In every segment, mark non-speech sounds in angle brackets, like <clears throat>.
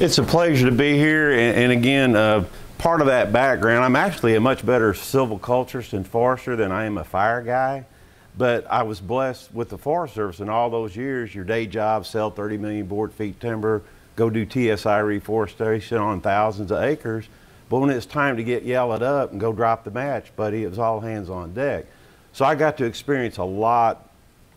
It's a pleasure to be here, and, and again, uh, part of that background, I'm actually a much better silviculturist and forester than I am a fire guy. But I was blessed with the Forest Service in all those years. Your day job, sell 30 million board feet timber, go do TSI reforestation on thousands of acres. But when it's time to get yelled up and go drop the match, buddy, it was all hands on deck. So I got to experience a lot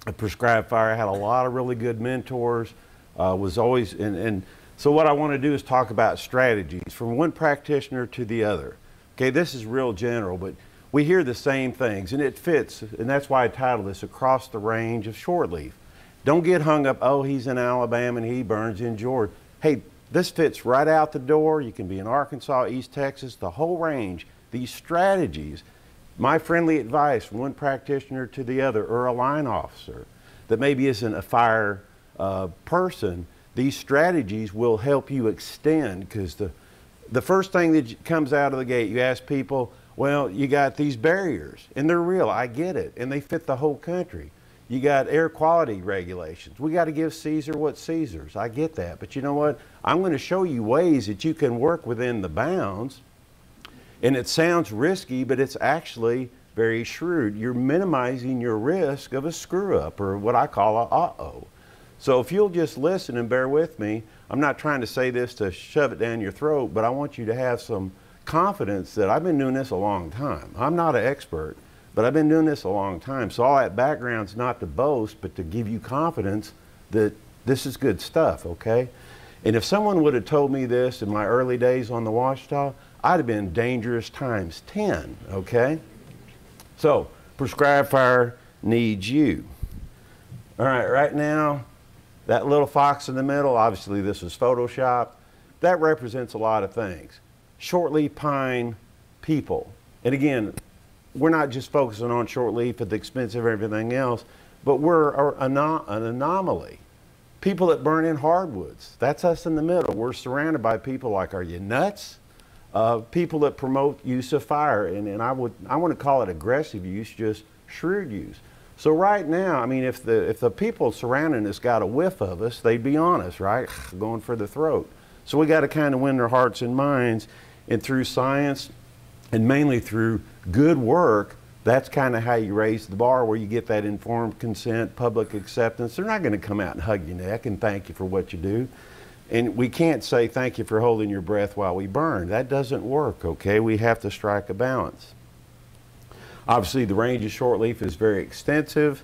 of prescribed fire. I had a lot of really good mentors. Uh, was always and, and so what I want to do is talk about strategies from one practitioner to the other. Okay, this is real general, but we hear the same things and it fits, and that's why I titled this Across the Range of Shortleaf. Don't get hung up, oh, he's in Alabama and he burns in Georgia. Hey, this fits right out the door. You can be in Arkansas, East Texas, the whole range. These strategies, my friendly advice from one practitioner to the other or a line officer that maybe isn't a fire uh, person, these strategies will help you extend because the, the first thing that comes out of the gate, you ask people, well, you got these barriers, and they're real, I get it, and they fit the whole country. You got air quality regulations. We got to give Caesar what Caesar's. I get that. But you know what? I'm going to show you ways that you can work within the bounds. And it sounds risky, but it's actually very shrewd. You're minimizing your risk of a screw up or what I call a uh oh. So if you'll just listen and bear with me, I'm not trying to say this to shove it down your throat, but I want you to have some confidence that I've been doing this a long time. I'm not an expert, but I've been doing this a long time. So all that background's not to boast, but to give you confidence that this is good stuff, okay? And if someone would have told me this in my early days on the Ouachita, I'd have been dangerous times 10, okay? So, prescribed fire needs you. All right, right now, that little fox in the middle, obviously this is Photoshop, that represents a lot of things. Shortleaf pine people. And again, we're not just focusing on shortleaf at the expense of everything else, but we're an anomaly. People that burn in hardwoods, that's us in the middle. We're surrounded by people like, are you nuts? Uh, people that promote use of fire, and, and I, would, I want to call it aggressive use, just shrewd use. So right now, I mean, if the, if the people surrounding us got a whiff of us, they'd be on us, right? <sighs> Going for the throat. So we got to kind of win their hearts and minds. And through science and mainly through good work, that's kind of how you raise the bar where you get that informed consent, public acceptance. They're not going to come out and hug your neck and thank you for what you do. And we can't say thank you for holding your breath while we burn. That doesn't work, okay? We have to strike a balance. Obviously, the range of shortleaf is very extensive.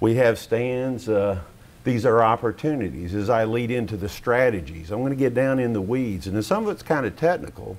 We have stands. Uh, these are opportunities as I lead into the strategies. I'm going to get down in the weeds, and some of it's kind of technical,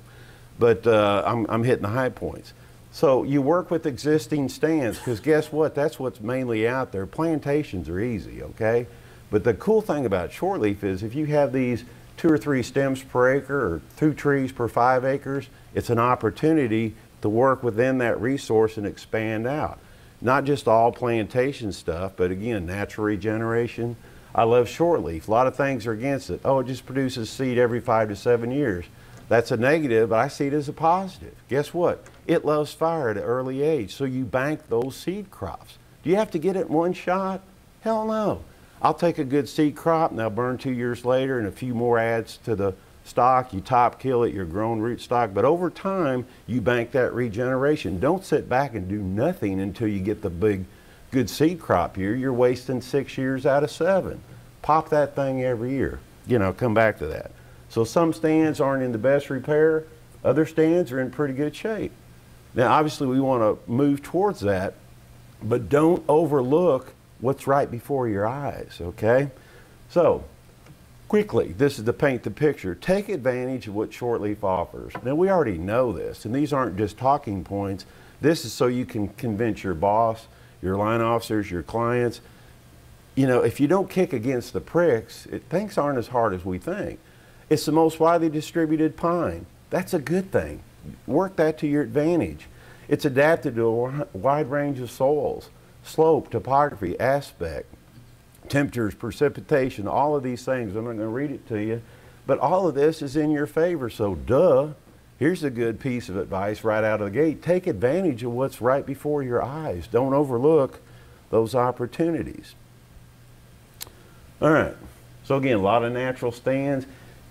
but uh, I'm, I'm hitting the high points. So you work with existing stands because guess what? That's what's mainly out there. Plantations are easy, okay? But the cool thing about shortleaf is if you have these two or three stems per acre or two trees per five acres, it's an opportunity to work within that resource and expand out. Not just all plantation stuff, but again, natural regeneration. I love shortleaf. A lot of things are against it. Oh, it just produces seed every five to seven years. That's a negative, but I see it as a positive. Guess what? It loves fire at an early age, so you bank those seed crops. Do you have to get it in one shot? Hell no. I'll take a good seed crop and I'll burn two years later and a few more adds to the stock, you top kill it, your grown root stock, but over time you bank that regeneration. Don't sit back and do nothing until you get the big good seed crop year. You're wasting six years out of seven. Pop that thing every year. You know, come back to that. So some stands aren't in the best repair, other stands are in pretty good shape. Now obviously we want to move towards that, but don't overlook what's right before your eyes, okay? So quickly, this is to paint the picture. Take advantage of what Shortleaf offers. Now, we already know this, and these aren't just talking points. This is so you can convince your boss, your line officers, your clients. You know, if you don't kick against the pricks, it, things aren't as hard as we think. It's the most widely distributed pine. That's a good thing. Work that to your advantage. It's adapted to a wide range of soils, slope, topography, aspect temperatures, precipitation, all of these things. I'm not going to read it to you, but all of this is in your favor. So, duh, here's a good piece of advice right out of the gate. Take advantage of what's right before your eyes. Don't overlook those opportunities. All right. So, again, a lot of natural stands.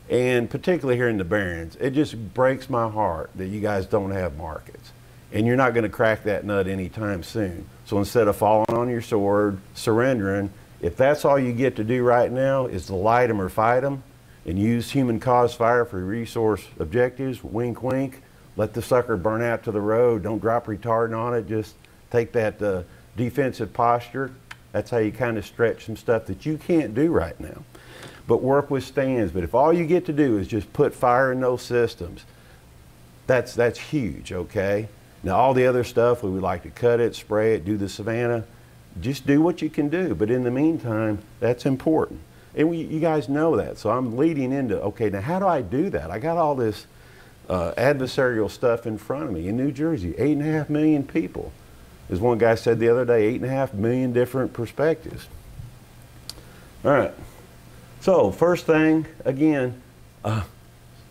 And particularly here in the Barrens, it just breaks my heart that you guys don't have markets. And you're not going to crack that nut anytime soon. So instead of falling on your sword, surrendering, if that's all you get to do right now is to light them or fight them and use human caused fire for resource objectives, wink, wink, let the sucker burn out to the road. Don't drop retardant on it. Just take that uh, defensive posture. That's how you kind of stretch some stuff that you can't do right now. But work with stands. But if all you get to do is just put fire in those systems, that's, that's huge, okay? Now, all the other stuff, we would like to cut it, spray it, do the savanna. Just do what you can do. But in the meantime, that's important. And we, you guys know that. So I'm leading into, okay, now how do I do that? I got all this uh, adversarial stuff in front of me. In New Jersey, eight and a half million people. As one guy said the other day, eight and a half million different perspectives. All right. So first thing, again, uh,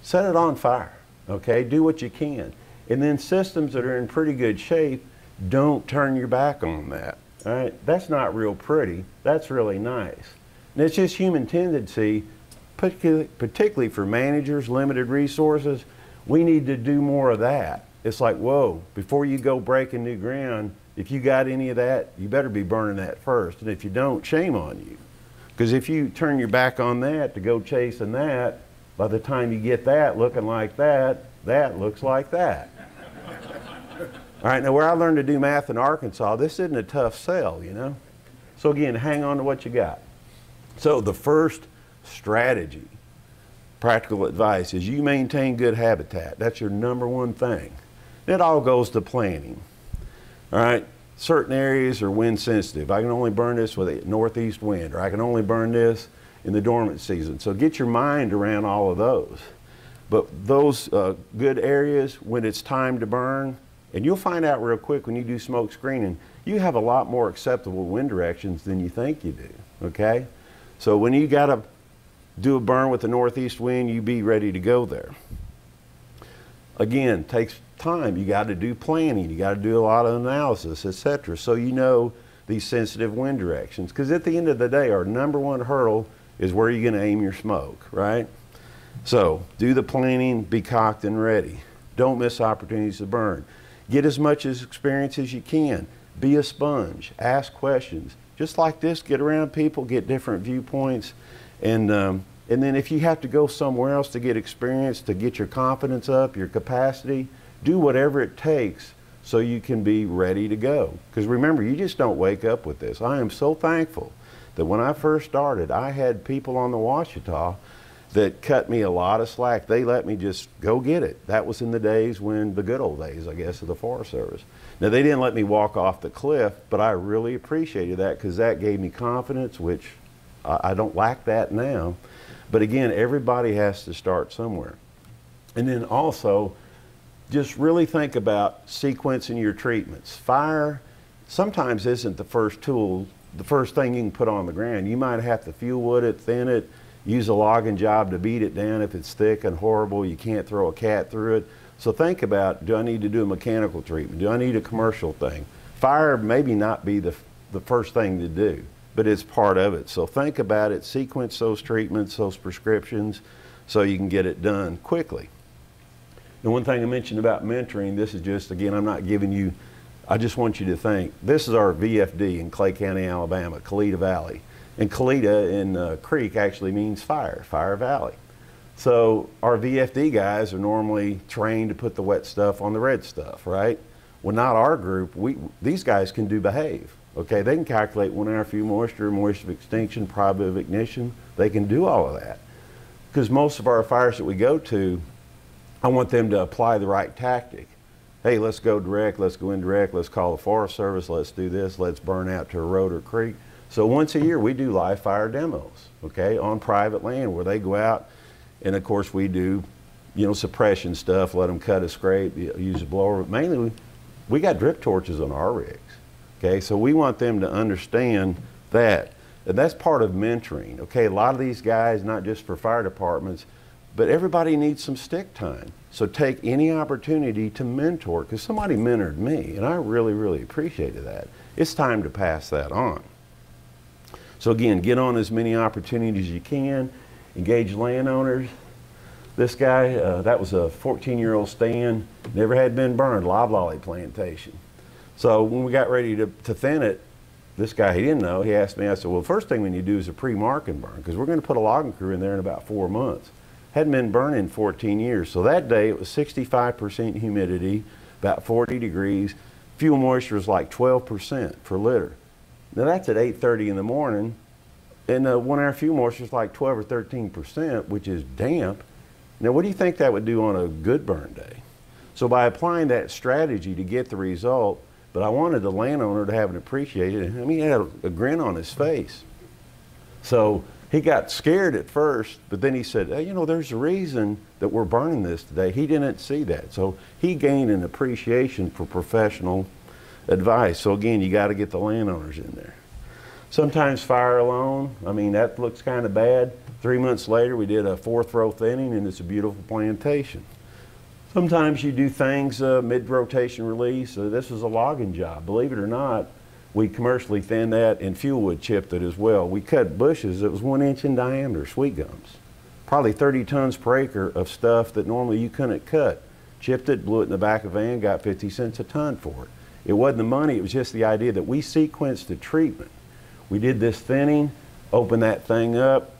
set it on fire. Okay, do what you can. And then systems that are in pretty good shape, don't turn your back on that. All right, that's not real pretty. That's really nice. And it's just human tendency, particularly for managers, limited resources. We need to do more of that. It's like, whoa, before you go breaking new ground, if you got any of that, you better be burning that first. And if you don't, shame on you. Because if you turn your back on that to go chasing that, by the time you get that looking like that, that looks like that. All right, now where I learned to do math in Arkansas, this isn't a tough sell, you know? So again, hang on to what you got. So the first strategy, practical advice, is you maintain good habitat. That's your number one thing. It all goes to planning. All right, certain areas are wind sensitive. I can only burn this with a northeast wind, or I can only burn this in the dormant season. So get your mind around all of those. But those uh, good areas, when it's time to burn, and you'll find out real quick when you do smoke screening, you have a lot more acceptable wind directions than you think you do, okay? So when you got to do a burn with the northeast wind, you be ready to go there. Again, takes time. You got to do planning. You got to do a lot of analysis, etc. So you know these sensitive wind directions. Because at the end of the day, our number one hurdle is where you're going to aim your smoke, right? So do the planning, be cocked and ready. Don't miss opportunities to burn. Get as much as experience as you can. Be a sponge. Ask questions. Just like this, get around people, get different viewpoints, and um, and then if you have to go somewhere else to get experience, to get your confidence up, your capacity, do whatever it takes so you can be ready to go. Because remember, you just don't wake up with this. I am so thankful that when I first started, I had people on the Ouachita that cut me a lot of slack. They let me just go get it. That was in the days when the good old days, I guess, of the Forest Service. Now, they didn't let me walk off the cliff, but I really appreciated that because that gave me confidence, which I, I don't lack that now. But again, everybody has to start somewhere. And then also, just really think about sequencing your treatments. Fire sometimes isn't the first tool, the first thing you can put on the ground. You might have to fuel wood it, thin it, use a logging job to beat it down if it's thick and horrible. You can't throw a cat through it. So think about, do I need to do a mechanical treatment? Do I need a commercial thing? Fire maybe not be the, the first thing to do, but it's part of it. So think about it, sequence those treatments, those prescriptions, so you can get it done quickly. The one thing I mentioned about mentoring, this is just, again, I'm not giving you, I just want you to think, this is our VFD in Clay County, Alabama, Kalita Valley. And Kalita in uh, Creek actually means fire, Fire Valley. So our VFD guys are normally trained to put the wet stuff on the red stuff, right? Well, not our group. We, these guys can do BEHAVE. Okay, they can calculate one hour fuel moisture, moisture of extinction, probability of ignition. They can do all of that. Because most of our fires that we go to, I want them to apply the right tactic. Hey, let's go direct, let's go indirect, let's call the Forest Service, let's do this, let's burn out to a road or creek. So once a year we do live fire demos, okay, on private land where they go out and of course we do, you know, suppression stuff, let them cut a scrape, use a blower. But mainly we, we got drip torches on our rigs, okay, so we want them to understand that. And that's part of mentoring, okay? A lot of these guys, not just for fire departments, but everybody needs some stick time. So take any opportunity to mentor, because somebody mentored me, and I really, really appreciated that. It's time to pass that on. So again, get on as many opportunities as you can, engage landowners. This guy, uh, that was a 14 year old stand, never had been burned, loblolly plantation. So when we got ready to, to thin it, this guy, he didn't know. He asked me, I said, well, first thing we need to do is a pre-mark and burn because we're going to put a logging crew in there in about four months. Hadn't been burning 14 years. So that day it was 65% humidity, about 40 degrees. Fuel moisture was like 12% for litter. Now that's at 8.30 in the morning. And uh, one hour fuel moisture is like 12 or 13%, which is damp. Now what do you think that would do on a good burn day? So by applying that strategy to get the result, but I wanted the landowner to have an appreciation. I mean, he had a, a grin on his face. So he got scared at first, but then he said, hey, you know, there's a reason that we're burning this today. He didn't see that. So he gained an appreciation for professional advice. So again, you got to get the landowners in there. Sometimes fire alone, I mean, that looks kind of bad. Three months later, we did a fourth row thinning, and it's a beautiful plantation. Sometimes you do things uh, mid-rotation release. Uh, this is a logging job. Believe it or not, we commercially thinned that and fuel wood chipped it as well. We cut bushes that was one inch in diameter, sweet gums. Probably 30 tons per acre of stuff that normally you couldn't cut. Chipped it, blew it in the back of a van, got 50 cents a ton for it. It wasn't the money, it was just the idea that we sequenced the treatment. We did this thinning, opened that thing up,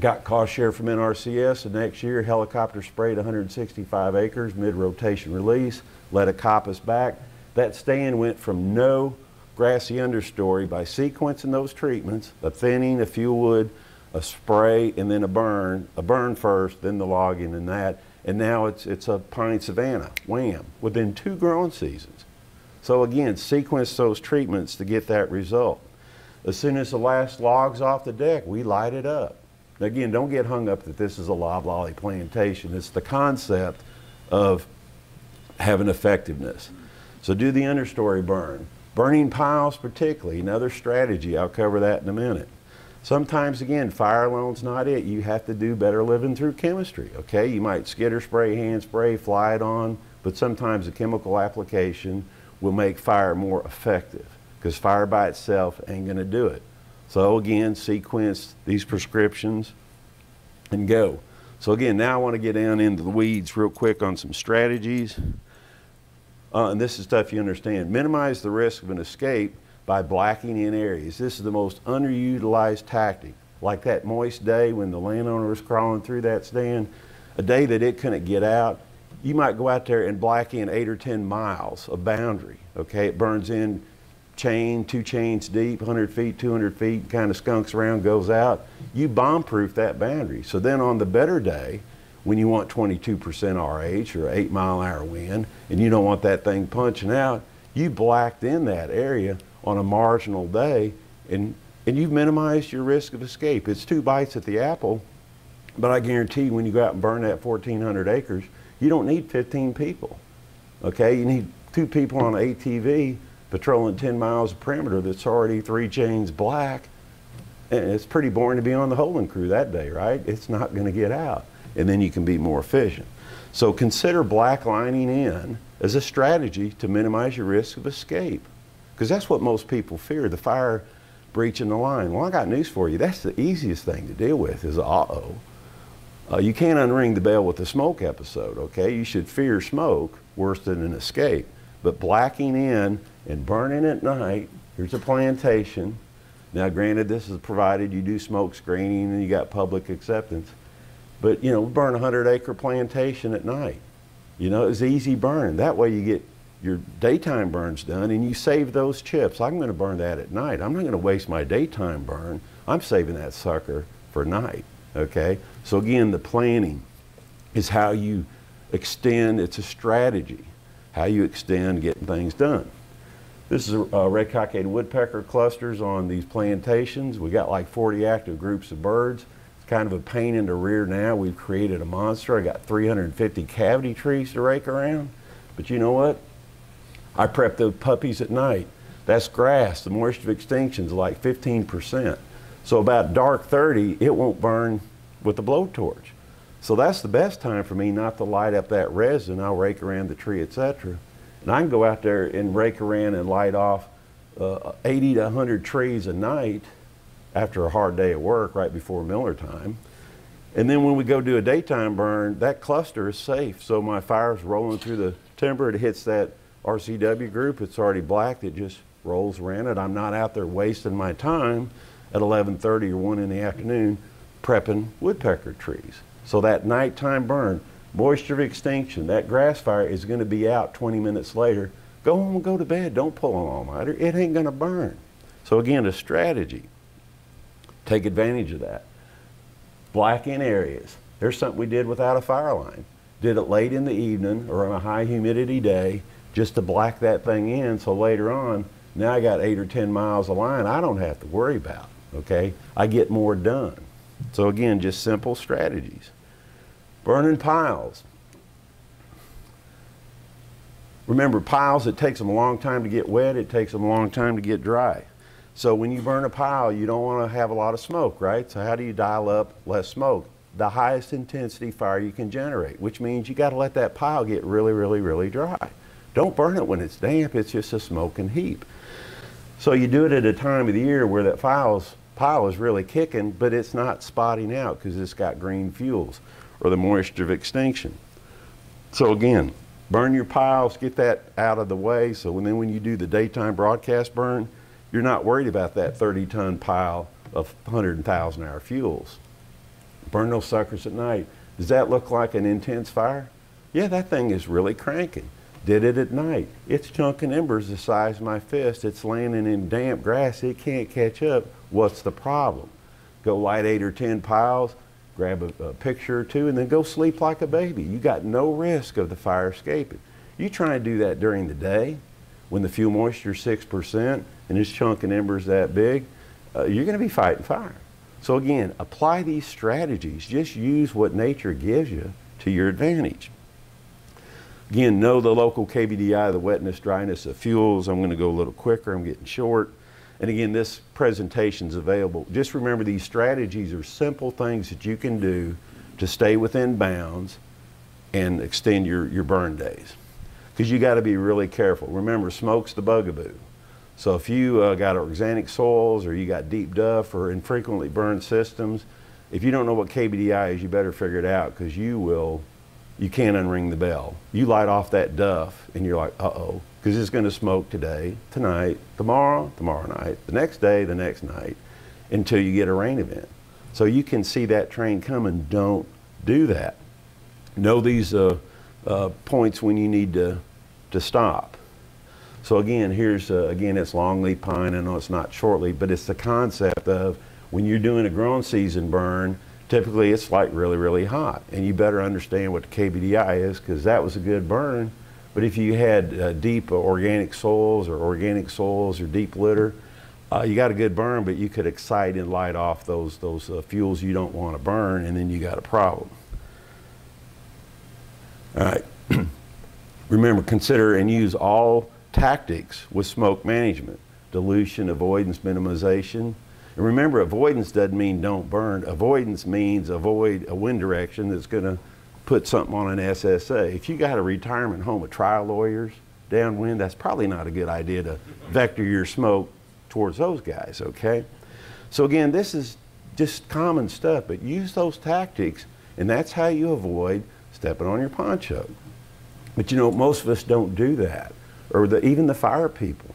Got cost share from NRCS. The next year, helicopter sprayed 165 acres, mid-rotation release, let a coppice back. That stand went from no grassy understory by sequencing those treatments, a thinning, a fuel wood, a spray, and then a burn, a burn first, then the logging and that. And now it's, it's a pine savanna, wham, within two growing seasons. So again, sequence those treatments to get that result. As soon as the last log's off the deck, we light it up. Again, don't get hung up that this is a loblolly plantation. It's the concept of having effectiveness. So do the understory burn. Burning piles particularly, another strategy. I'll cover that in a minute. Sometimes, again, fire alone's not it. You have to do better living through chemistry, okay? You might skitter spray, hand spray, fly it on, but sometimes a chemical application will make fire more effective because fire by itself ain't going to do it. So again, sequence these prescriptions and go. So again, now I want to get down into the weeds real quick on some strategies. Uh, and this is stuff you understand. Minimize the risk of an escape by blacking in areas. This is the most underutilized tactic. Like that moist day when the landowner was crawling through that stand, a day that it couldn't get out, you might go out there and black in eight or 10 miles of boundary. Okay, it burns in chain, two chains deep, 100 feet, 200 feet, kind of skunks around, goes out. You bomb proof that boundary. So then on the better day, when you want 22% RH or 8 mile hour wind, and you don't want that thing punching out, you blacked in that area on a marginal day, and, and you've minimized your risk of escape. It's two bites at the apple, but I guarantee when you go out and burn that 1,400 acres, you don't need 15 people. Okay, you need two people on an ATV patrolling 10 miles of perimeter that's already three chains black. And it's pretty boring to be on the holding crew that day, right? It's not going to get out. And then you can be more efficient. So consider black lining in as a strategy to minimize your risk of escape. Because that's what most people fear, the fire breaching the line. Well, I got news for you. That's the easiest thing to deal with is uh-oh. Uh, you can't unring the bell with a smoke episode, okay? You should fear smoke worse than an escape. But blacking in and burning at night, here's a plantation. Now, granted, this is provided you do smoke screening and you got public acceptance. But, you know, burn a 100 acre plantation at night. You know, it's easy burning. That way you get your daytime burns done and you save those chips. I'm going to burn that at night. I'm not going to waste my daytime burn. I'm saving that sucker for night. Okay? So, again, the planning is how you extend, it's a strategy how you extend getting things done. This is a, red cockaded woodpecker clusters on these plantations. We got like 40 active groups of birds. It's kind of a pain in the rear now. We've created a monster. I got 350 cavity trees to rake around. But you know what? I prep those puppies at night. That's grass. The moisture of extinction is like 15%. So about dark 30, it won't burn with the blowtorch. So that's the best time for me not to light up that resin. I'll rake around the tree, etc. And I can go out there and rake around and light off uh, 80 to 100 trees a night after a hard day at work right before Miller time. And then when we go do a daytime burn, that cluster is safe. So my fire's rolling through the timber, it hits that RCW group, it's already black, it just rolls around it. I'm not out there wasting my time at 11:30 or 1 in the afternoon prepping woodpecker trees. So that nighttime burn, moisture of extinction, that grass fire is going to be out 20 minutes later. Go home and go to bed. Don't pull an all-nighter. It ain't going to burn. So again, a strategy. Take advantage of that. Black in areas. There's something we did without a fire line. Did it late in the evening or on a high humidity day just to black that thing in so later on, now I got eight or 10 miles of line I don't have to worry about, okay? I get more done. So again, just simple strategies. Burning piles. Remember, piles, it takes them a long time to get wet, it takes them a long time to get dry. So when you burn a pile, you don't want to have a lot of smoke, right? So how do you dial up less smoke? The highest intensity fire you can generate, which means you got to let that pile get really, really, really dry. Don't burn it when it's damp, it's just a smoking heap. So you do it at a time of the year where that file's, pile is really kicking, but it's not spotting out because it's got green fuels or the moisture of extinction. So again, burn your piles, get that out of the way. So when, then when you do the daytime broadcast burn, you're not worried about that 30 ton pile of 100,000 hour fuels. Burn those suckers at night. Does that look like an intense fire? Yeah, that thing is really cranking. Did it at night. It's chunking embers the size of my fist. It's landing in damp grass. It can't catch up. What's the problem? Go light eight or 10 piles, grab a, a, picture or two, and then go sleep like a baby. You got no risk of the fire escaping. You try and do that during the day when the fuel moisture is 6% and it's chunking embers that big, uh, you're going to be fighting fire. So again, apply these strategies. Just use what nature gives you to your advantage. Again, know the local KBDI, the wetness, dryness of fuels. I'm going to go a little quicker. I'm getting short. And again, this presentation is available. Just remember these strategies are simple things that you can do to stay within bounds and extend your, your burn days. Because you got to be really careful. Remember, smoke's the bugaboo. So if you uh, got organic soils or you got deep duff or infrequently burned systems, if you don't know what KBDI is, you better figure it out because you will you can't unring the bell. You light off that duff and you're like, uh-oh, because it's going to smoke today, tonight, tomorrow, tomorrow night, the next day, the next night, until you get a rain event. So you can see that train coming. Don't do that. Know these uh, uh, points when you need to, to stop. So again, here's, uh, again, it's longleaf pine. I know it's not shortleaf, but it's the concept of when you're doing a growing season burn, typically it's like really, really hot. And you better understand what the KBDI is because that was a good burn. But if you had uh, deep organic soils or organic soils or deep litter, uh, you got a good burn, but you could excite and light off those, those uh, fuels you don't want to burn, and then you got a problem. All right. <clears throat> Remember, consider and use all tactics with smoke management dilution, avoidance, minimization, remember, avoidance doesn't mean don't burn. Avoidance means avoid a wind direction that's going to put something on an SSA. If you got a retirement home of trial lawyers downwind, that's probably not a good idea to vector your smoke towards those guys, okay? So again, this is just common stuff, but use those tactics, and that's how you avoid stepping on your poncho. But you know, most of us don't do that, or the, even the fire people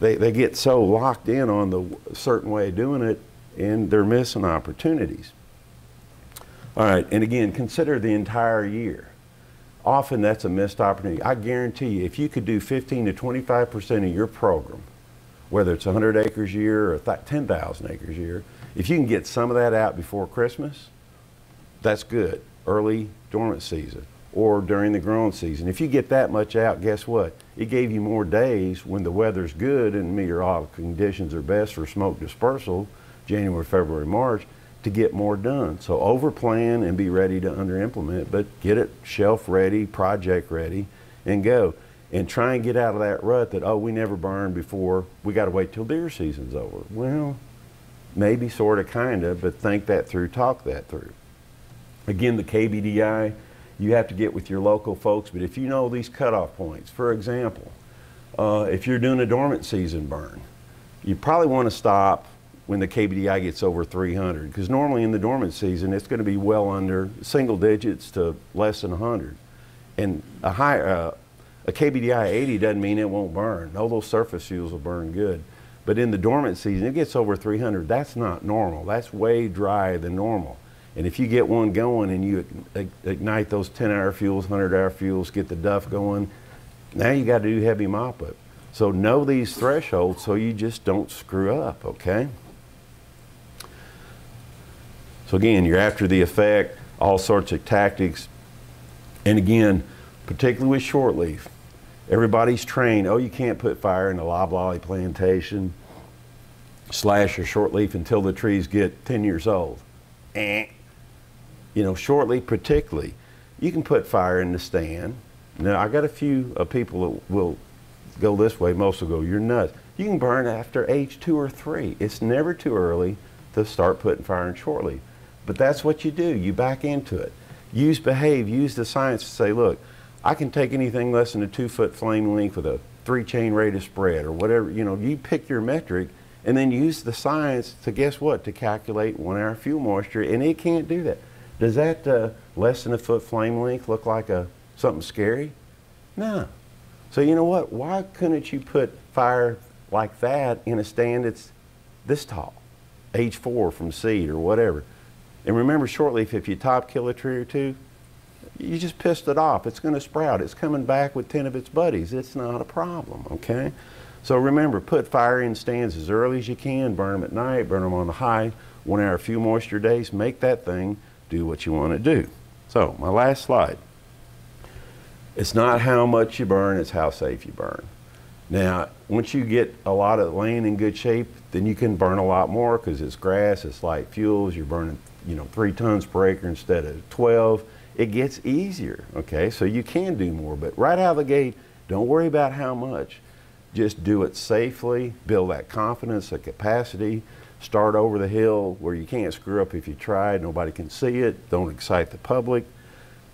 they, they get so locked in on the certain way of doing it and they're missing opportunities. All right, and again, consider the entire year. Often that's a missed opportunity. I guarantee you, if you could do 15 to 25% of your program, whether it's 100 acres a year or 10,000 acres a year, if you can get some of that out before Christmas, that's good. Early dormant season or during the growing season. If you get that much out, guess what? It gave you more days when the weather's good and meteorological conditions are best for smoke dispersal, January, February, March, to get more done. So overplan and be ready to under implement, but get it shelf ready, project ready, and go. And try and get out of that rut that, oh, we never burned before, we got to wait till deer season's over. Well, maybe, sort of, kind of, but think that through, talk that through. Again, the KBDI, you have to get with your local folks. But if you know these cutoff points, for example, uh, if you're doing a dormant season burn, you probably want to stop when the KBDI gets over 300. Because normally in the dormant season, it's going to be well under single digits to less than 100. And a high, uh, a KBDI 80 doesn't mean it won't burn. All those surface fuels will burn good. But in the dormant season, it gets over 300. That's not normal. That's way drier than normal. And if you get one going and you ignite those 10 hour fuels, 100 hour fuels, get the duff going, now you got to do heavy mop up. So know these thresholds so you just don't screw up, okay? So again, you're after the effect, all sorts of tactics. And again, particularly with short leaf, everybody's trained, oh, you can't put fire in a loblolly plantation, slash or short leaf until the trees get 10 years old. Eh. You know, shortleaf particularly, you can put fire in the stand. Now, I got a few uh, people that will go this way, most will go, you're nuts. You can burn after age two or three. It's never too early to start putting fire in shortleaf. But that's what you do. You back into it. Use BEHAVE, use the science to say, look, I can take anything less than a two foot flame length with a three chain rate of spread or whatever. You know, you pick your metric and then use the science to guess what? To calculate one hour fuel moisture. And it can't do that. Does that uh, less than a foot flame length look like a something scary? No. So you know what? Why couldn't you put fire like that in a stand that's this tall, age four from seed or whatever? And remember, shortleaf, if you top kill a tree or two, you just pissed it off. It's going to sprout. It's coming back with 10 of its buddies. It's not a problem, okay? So remember, put fire in stands as early as you can. Burn them at night. Burn them on the high, one hour, a few moisture days. Make that thing do what you want to do. So my last slide. It's not how much you burn, it's how safe you burn. Now, once you get a lot of land in good shape, then you can burn a lot more because it's grass, it's light fuels, you're burning you know, three tons per acre instead of 12, it gets easier, okay? So you can do more, but right out of the gate, don't worry about how much. Just do it safely, build that confidence, that capacity, start over the hill where you can't screw up if you try, nobody can see it, don't excite the public.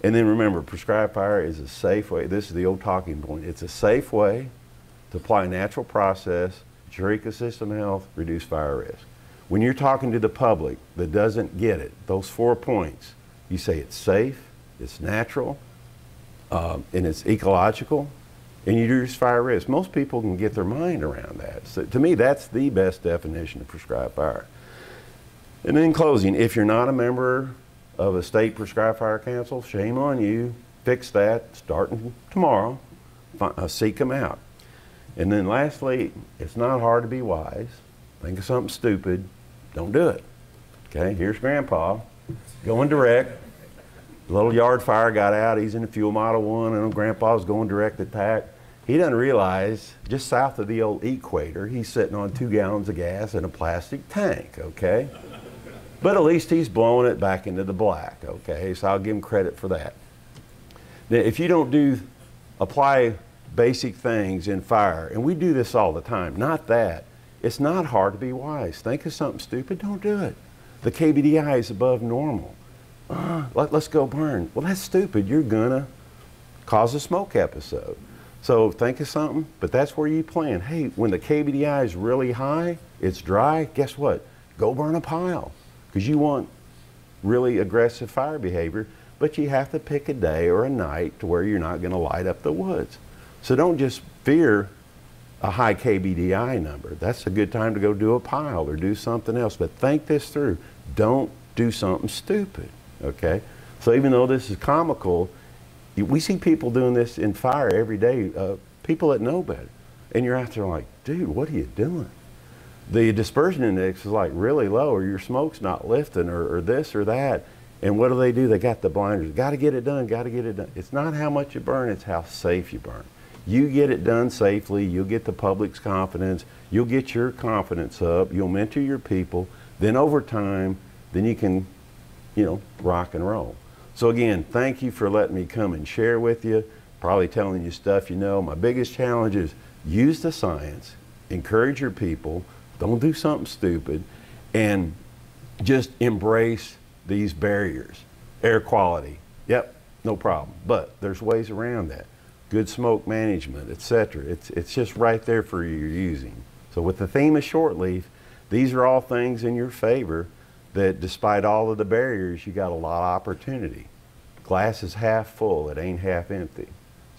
And then remember, prescribed fire is a safe way, this is the old talking point, it's a safe way to apply natural process, to your ecosystem health, reduce fire risk. When you're talking to the public that doesn't get it, those four points, you say it's safe, it's natural, um, and it's ecological, and you reduce fire risk. Most people can get their mind around that. So to me, that's the best definition of prescribed fire. And then in closing, if you're not a member of a state prescribed fire council, shame on you. Fix that starting tomorrow. Uh, seek them out. And then lastly, it's not hard to be wise. Think of something stupid don't do it. Okay, here's Grandpa going direct. little yard fire got out. He's in the fuel model one, and Grandpa's going direct attack. He doesn't realize just south of the old equator, he's sitting on two gallons of gas in a plastic tank. Okay, but at least he's blowing it back into the black. Okay, so I'll give him credit for that. Now, if you don't do apply basic things in fire, and we do this all the time, not that it's not hard to be wise. Think of something stupid, don't do it. The KBDI is above normal. Uh, let, us go burn. Well, that's stupid. You're gonna cause a smoke episode. So think of something, but that's where you plan. Hey, when the KBDI is really high, it's dry, guess what? Go burn a pile because you want really aggressive fire behavior, but you have to pick a day or a night to where you're not going to light up the woods. So don't just fear a high KBDI number. That's a good time to go do a pile or do something else. But think this through. Don't do something stupid, okay? So even though this is comical, we see people doing this in fire every day, uh, people that know better. And you're out there like, dude, what are you doing? The dispersion index is like really low or your smoke's not lifting or, or this or that. And what do they do? They got the blinders. Got to get it done, got to get it done. It's not how much you burn, it's how safe you burn. You get it done safely, you'll get the public's confidence, you'll get your confidence up, you'll mentor your people, then over time, then you can, you know, rock and roll. So again, thank you for letting me come and share with you, probably telling you stuff you know. My biggest challenge is use the science, encourage your people, don't do something stupid, and just embrace these barriers. Air quality, yep, no problem. But there's ways around that good smoke management, etc. It's, it's just right there for your using. So with the theme of short leaf, These are all things in your favor that despite all of the barriers, you got a lot of opportunity. Glass is half full, it ain't half empty.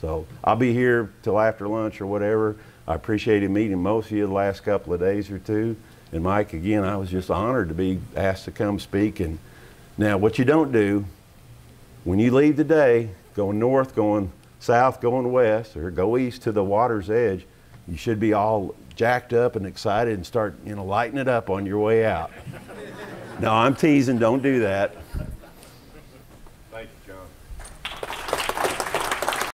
So I'll be here till after lunch or whatever. I appreciated meeting most of you the last couple of days or two. And Mike, again, I was just honored to be asked to come speak. And now, what you don't do when you leave today, going north, going south, going west, or go east to the water's edge, you should be all jacked up and excited and start, you know, lighting it up on your way out. No, I'm teasing. Don't do that.